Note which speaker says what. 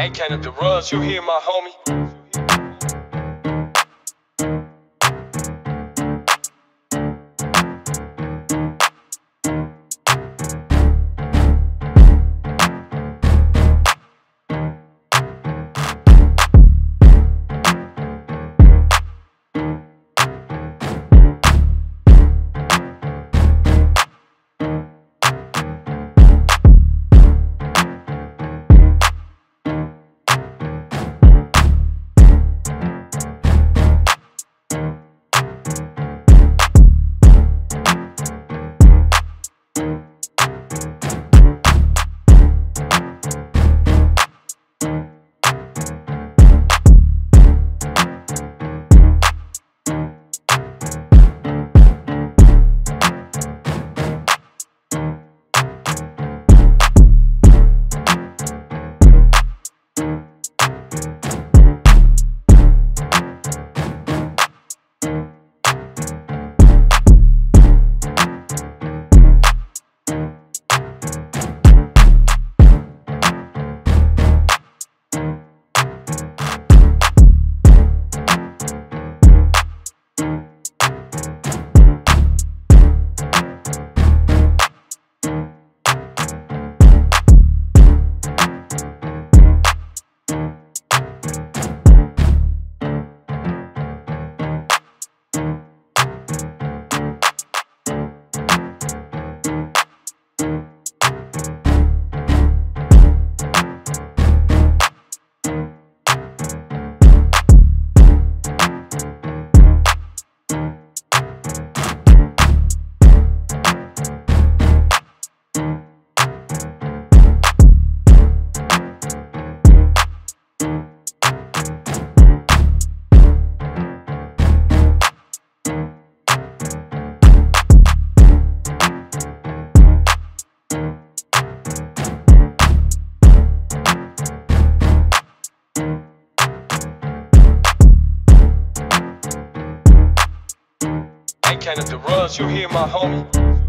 Speaker 1: Hey, can the runs, you hear my homie? Can the runs, you hear my homie?